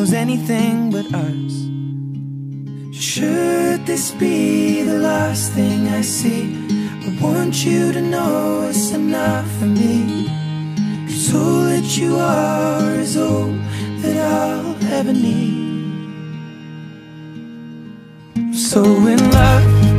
knows anything but us. Should this be the last thing I see? I want you to know it's enough for me. Cause all that you are is all that I'll ever need. So in love